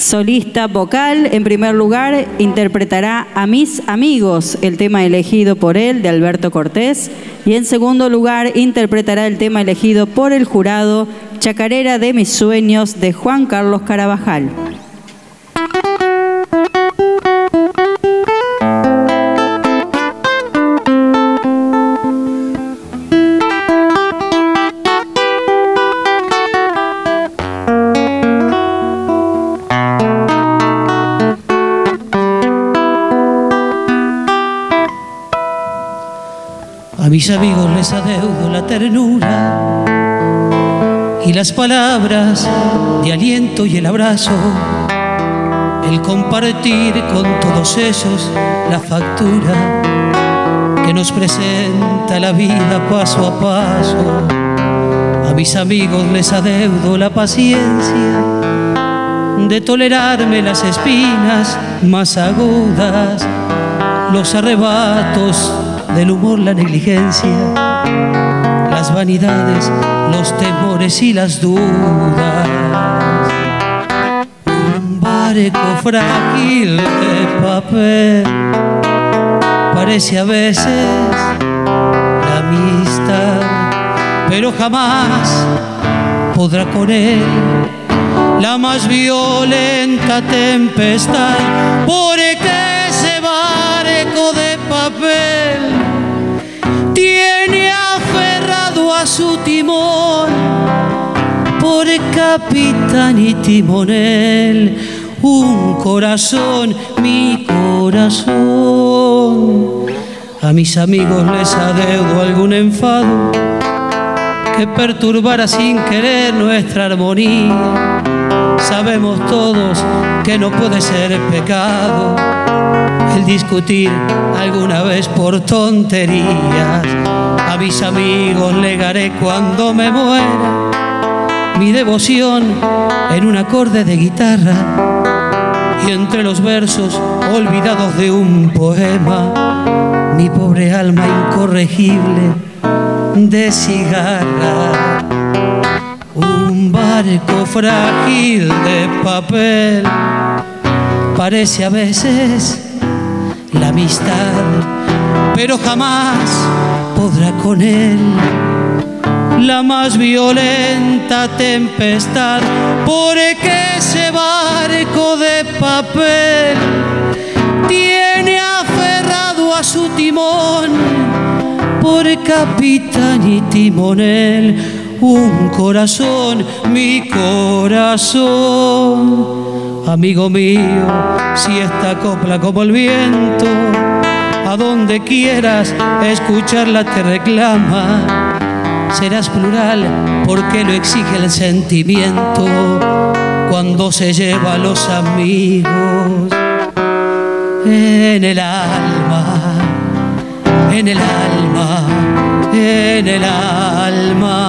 Solista vocal, en primer lugar, interpretará A mis amigos, el tema elegido por él, de Alberto Cortés. Y en segundo lugar, interpretará el tema elegido por el jurado, Chacarera de mis sueños, de Juan Carlos Carabajal. Mis amigos les adeudo la ternura y las palabras de aliento y el abrazo, el compartir con todos ellos la factura que nos presenta la vida paso a paso. A mis amigos les adeudo la paciencia de tolerarme las espinas más agudas, los arrebatos del humor la negligencia, las vanidades, los temores y las dudas. Un barco frágil de papel parece a veces la amistad, pero jamás podrá con él la más violenta tempestad. Por su timón por capitán y timonel un corazón, mi corazón. A mis amigos les adeudo algún enfado que perturbara sin querer nuestra armonía. Sabemos todos que no puede ser pecado el discutir alguna vez por tonterías. A mis amigos legaré cuando me muera mi devoción en un acorde de guitarra y entre los versos olvidados de un poema mi pobre alma incorregible de cigarra. Barco frágil de papel. Parece a veces la amistad, pero jamás podrá con él. La más violenta tempestad, porque ese barco de papel tiene aferrado a su timón por capitán y timonel un corazón, mi corazón amigo mío, si esta copla como el viento, a donde quieras escucharla te reclama. Serás plural porque lo exige el sentimiento cuando se lleva a los amigos en el alma, en el alma, en el alma.